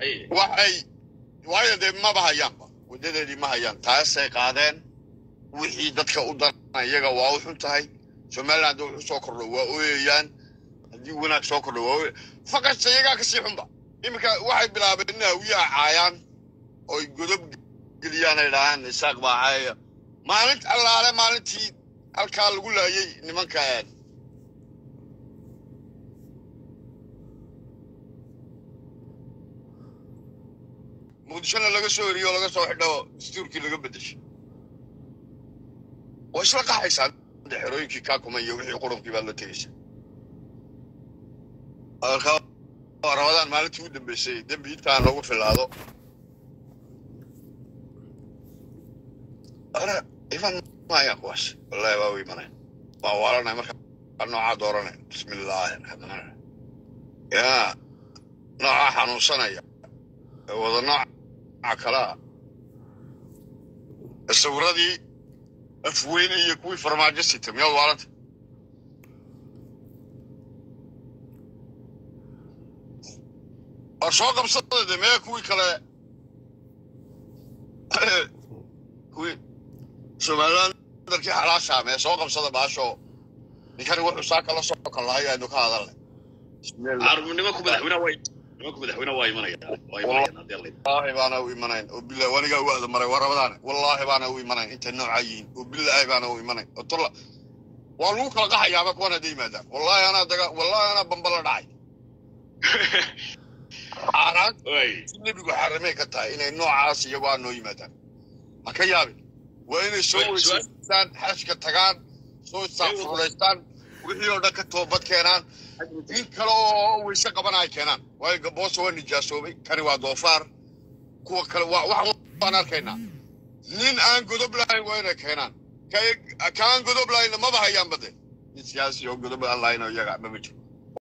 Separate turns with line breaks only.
Ay,
waxay dee maba hayaanba waddadeedii ma hayaan taasay qaadeen wixii dadka u dana iyaga waa u xun tahay somaliland wuxuu soo kordho waa ooyayaan haddii wanaag soo kordho waa ooy faqasta iyagaa ka sii xunba iminka waxay bilaabeen inay hawiyaha caayaan oy godob geliyaan ay dhahaan isaaq baa caayaya maalinta allaale maalintii halkaa lagu laayay nimanka muqdishona laga soo eriyo oo laga soo xidho dastuurkii laga bedeshay waa isla qaxaysaa de xerooyinkii kaa kuma iyo wixii qurunkii baad la tegaysa rabadaan maalintii u dambeysay dembi intaan lagu filaado ore iman maayaan kuwaas wallahi waa u imanayn waa waalanay marka noocaa dooranay bismillaahi raxmaan yaa noocaa xanuunsanaya wada nooca kalaa sawiradii afweyne iyo kuwii farmaajo sita miyaad waalanta soo qabsada de mee kuwii kale kuwii somaliland darkii xalaashaa mee soo qabsada baasho ninkani wuxuu saa kala soo kallahay aynu ka hadalnay
ar- nimanku madaxweynaha way nimanku madaxweynaha waa imanayaan waa imanayaan haddii alla yidhaahdo.
wallaahi baana u imanayn oo bilahi wanigaa u aada maray waa rabadaan wallaahi baana u imanayn intay noocaa yihiin oo bilaahi baana u imanayn oo tolla waa lagu kala qaxayaaba kuwan hadday yimaadaan wallaahi anaa daga wallaahi anaa bamba la dhacay xaaraan si nebigu ka tahay inay noocaas iyagoo aan noo yimaadaan ha ka yaabin waa inay soo weysaystaan xajka tagaan soo saafurlaystaan wixii oo dhan ka toobad keenaan in kale oo weyse qabana ay keenaan waayo gaboosa waa nijaasoobay kani waa doofaar. Kuwa kale waxaan arkaynaa nin aan godob lahayn waa inay keenaan ka kaan godob lahaynna maba hayaan bade. Nin siyaasi oo godob aan lahayn oo iyaga maba jiro